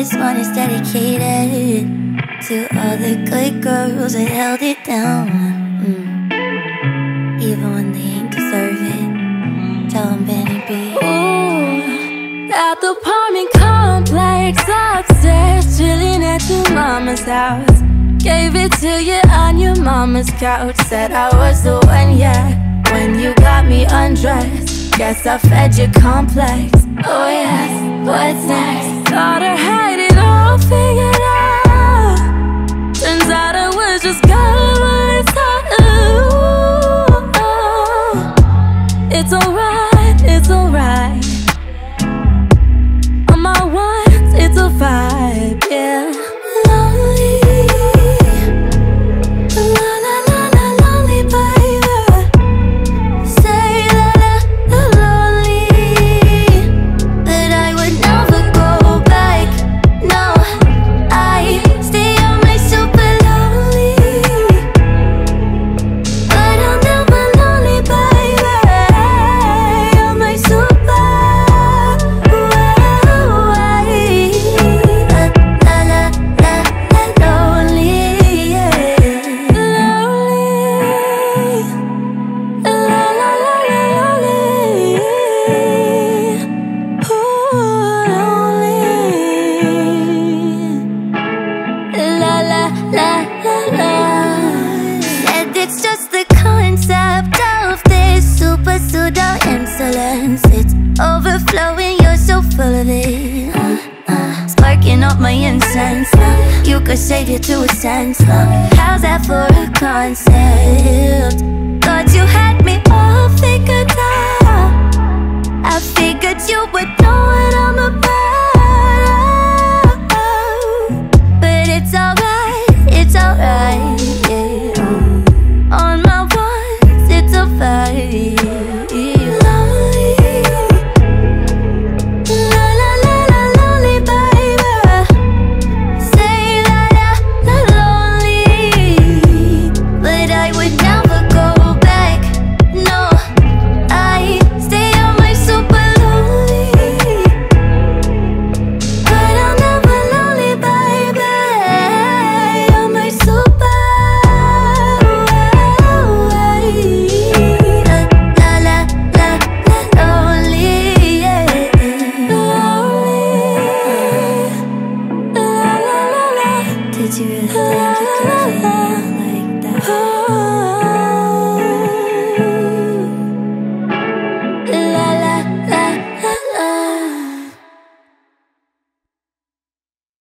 This one is dedicated to all the good girls that held it down. Mm. Even when they ain't deserve it. Tell them Vannybee. Ooh, at the apartment complex upstairs, chilling at your mama's house. Gave it to you on your mama's couch. Said I was the one, yeah. When you got me undressed, guess I fed your complex. Oh, yes, what's next? Got her hide it all figured It's overflowing, you're so full of it. Sparking up my incense. You could save it to a sense. How's that for a concept? Thought you had me all figured out. I figured you would know what I'm about. But it's alright, it's alright.